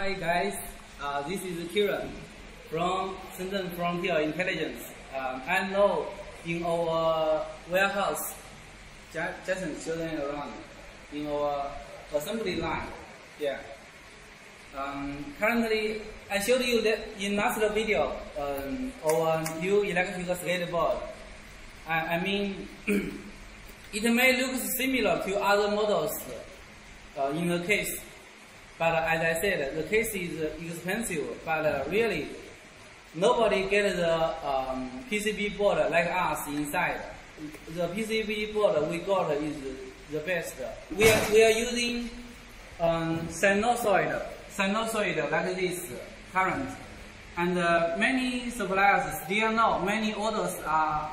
Hi guys, uh, this is Kieran from Shenzhen Frontier Intelligence. Um, I know in our warehouse, Ja- Jason showing around in our assembly line. Yeah. Um, currently, I showed you that in last video um, our new electrical skateboard. I, I mean, it may look similar to other models uh, in the case, but as I said, the case is uh, expensive, but uh, really nobody get the um, PCB board like us inside. The PCB board we got is the best. We are, we are using um, sinusoid, sinusoid like this current. And uh, many suppliers still know, many orders are,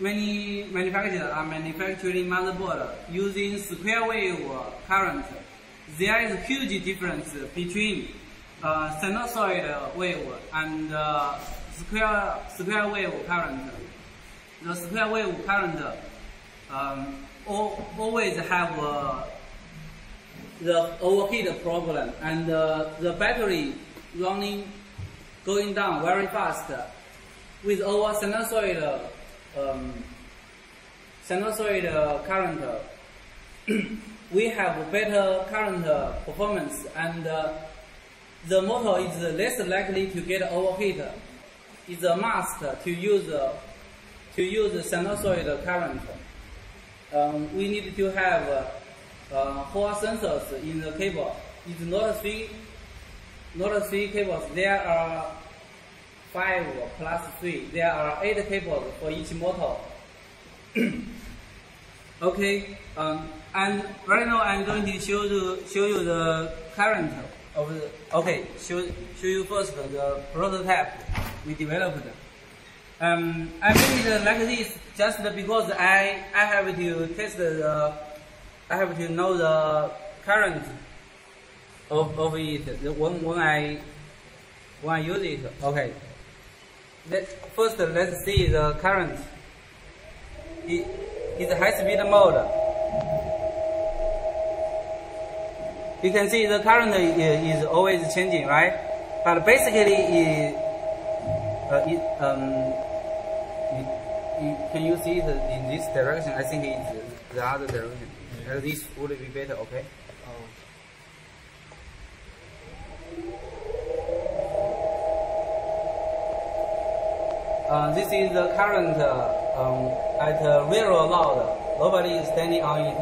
many manufacturers are manufacturing motherboard using square wave current. There is a huge difference between uh, sinusoid wave and uh, square, square wave current. The square wave current um, always have uh, the overheat problem and uh, the battery running going down very fast with our sinusoid um, sinusoid current we have better current performance and uh, the motor is less likely to get overheat. It's a must to use uh, to use sinusoid current. Um, we need to have uh, uh, four sensors in the cable. It's not three, not three cables. There are five plus three. There are eight cables for each motor. okay, um, and right now I'm going to show you show you the current of the. Okay, show show you first the prototype we developed. Um, I made it like this just because I I have to test the I have to know the current of, of it when when I when I use it. Okay. Let, first let's see the current. It, it's high speed mode. You can see the current is always changing, right? But basically, it, uh, it, um, it, it, can you see it in this direction? I think it's the other direction. This would be better, okay? Uh, this is the current uh, um, at uh, load. Nobody is standing on it.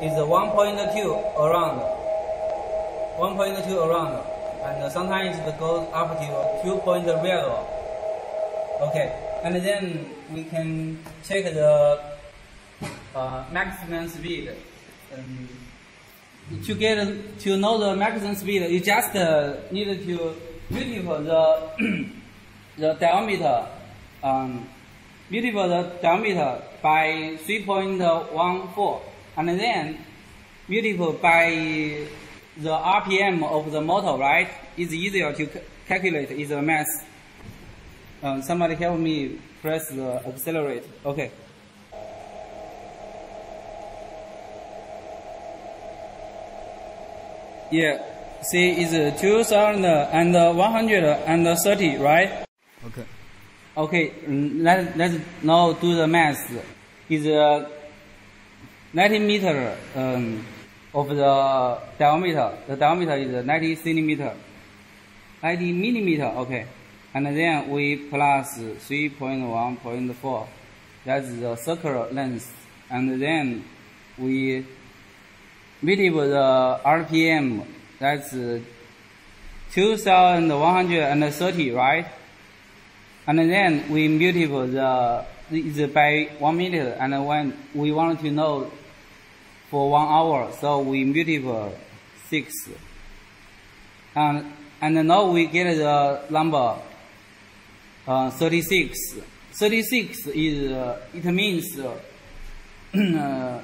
It's 1.2 around. 1.2 around. And sometimes it goes up to 2.0. Okay. And then we can check the uh, maximum speed. Um, to get to know the maximum speed, you just uh, need to multiply the the diameter, um, the diameter by 3.14, and then multiply by the RPM of the motor, right? It's easier to ca- calculate. It's a math. Um, somebody help me press the accelerate. Okay. Yeah. See, it's 2,130, right? Okay. Okay, let, let's now do the math. Is uh, 90 meter um, of the diameter. The diameter is 90 centimeter. 90 millimeter, okay. And then we plus 3.1.4. That's the circular length. And then we multiply the RPM. That's uh, 2,130, right? And then we multiply the is by one minute, and when we want to know for one hour, so we multiply six. And and now we get the number uh, 36. 36 is uh, it means uh, uh,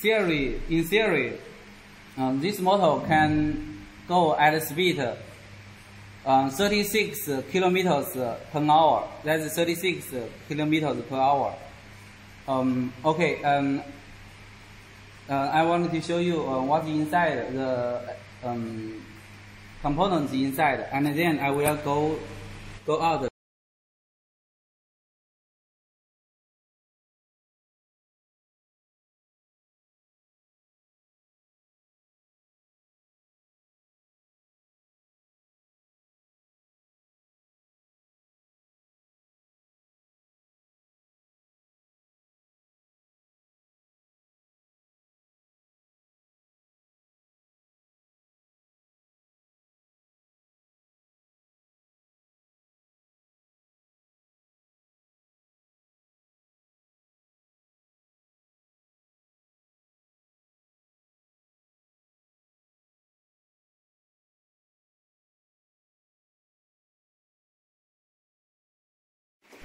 theory in theory um, this motor can go at a speed uh, 36 kilometers per hour. That's 36 kilometers per hour. Um, okay, um, uh, I wanted to show you uh, what's inside the um, components inside, and then I will go go out.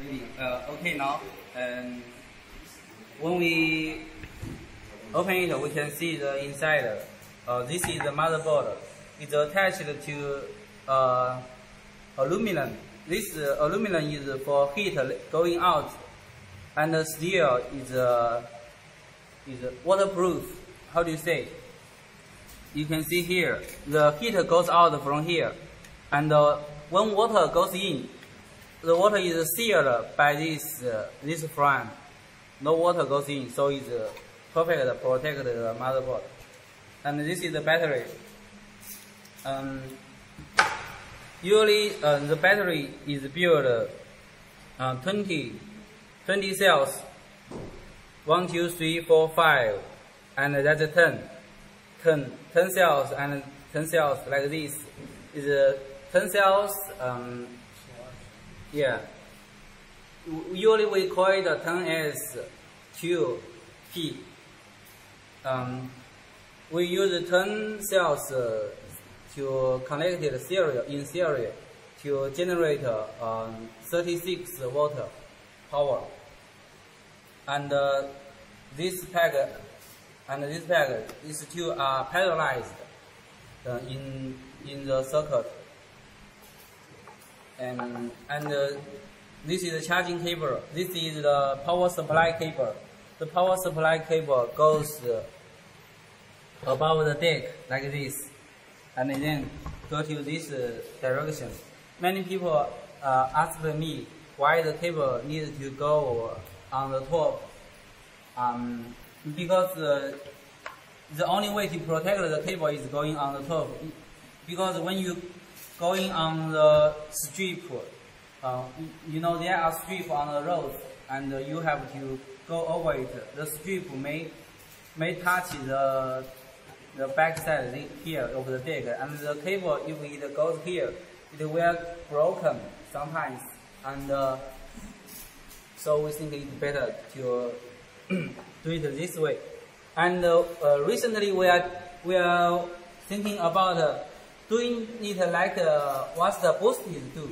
Really? Uh, okay, now, um, when we open it, we can see the inside. Uh, this is the motherboard. It's attached to uh, aluminum. This uh, aluminum is for heat going out, and the steel is uh, is waterproof. How do you say? You can see here, the heat goes out from here, and uh, when water goes in, the water is sealed by this uh, this frame. No water goes in, so it's uh, perfect protect the motherboard. And this is the battery. Um, usually uh, the battery is built uh, 20, 20 cells. 1, 2, 3, 4, 5, and that's 10. 10, 10 cells and 10 cells like this. Is uh, 10 cells um, yeah. Usually we call it 10S 2P. Um, we use 10 cells uh, to connect it serial in serial to generate uh, 36 watt power. And uh, this pack and this pack, these two are parallelized uh, in in the circuit and and uh, this is the charging cable. This is the power supply cable. The power supply cable goes uh, above the deck like this, and then go to this uh, direction. Many people uh, ask me why the cable needs to go on the top. Um, because uh, the only way to protect the cable is going on the top. Because when you going on the strip, uh, you know there are strips on the road, and you have to go over it. The strip may may touch the the backside here of the deck, and the cable if it goes here, it will broken sometimes, and uh, so we think it's better to do it this way. And uh, uh, recently we are we are thinking about uh, doing it like uh, what the boosted do.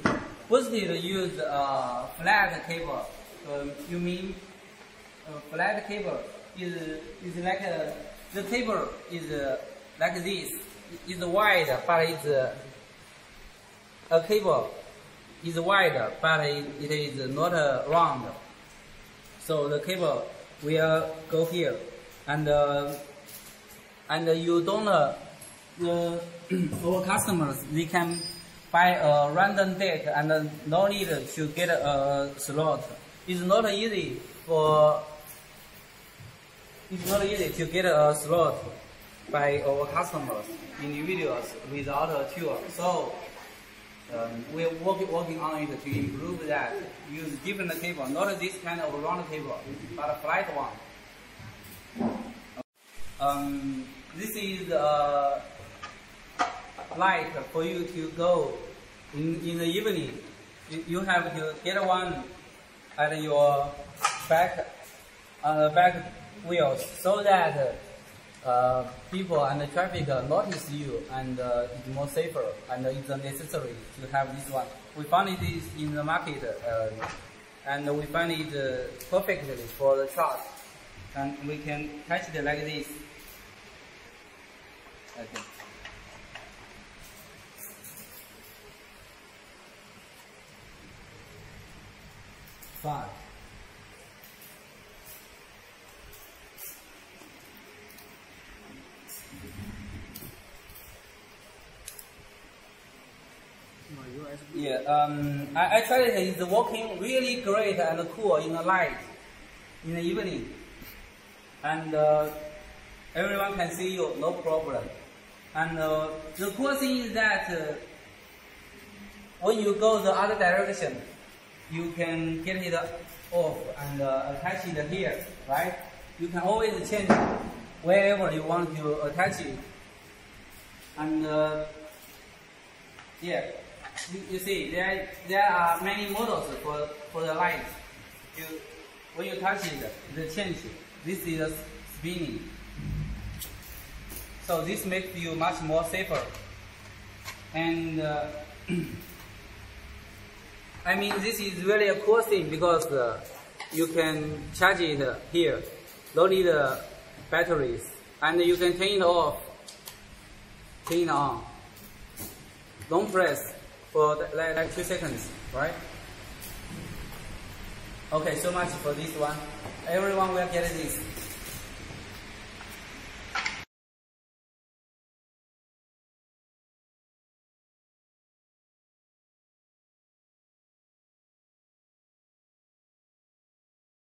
Boosted use uh, flat cable. Um, you mean uh, flat cable is is like uh, the cable is uh, like this. It's wide, but it's uh, a cable is wide, but it, it is not uh, round. So the cable will go here, and and you don't our customers they can buy a random deck and no need to get a slot. It's not easy for it's not easy to get a slot by our customers, individuals without a tool. So um, we're working, working on it to improve that. Use different table, not this kind of round table, but a flat one. Um, this is uh, light for you to go in, in the evening. You, have to get one at your back, uh, back wheels so that uh, people and the traffic notice you and uh, it's more safer and it's necessary to have this one. We found it in the market uh, and we find it uh, perfectly for the truck and we can catch it like this. Okay. Five. Yeah, um, I, I tried it. It's working really great and cool in the light, in the evening, and uh, everyone can see you, no problem. And uh, the cool thing is that uh, when you go the other direction, you can get it off and uh, attach it here, right? You can always change wherever you want to attach it. And uh, yeah, you, you, see there there are many models for for the light. You when you touch it, it changes. This is spinning. So this makes you much more safer. And uh, I mean, this is really a cool thing because uh, you can charge it here, no need uh, batteries, and you can turn it off, turn it on. Long press for like, like two seconds, right? Okay, so much for this one. Everyone will get this.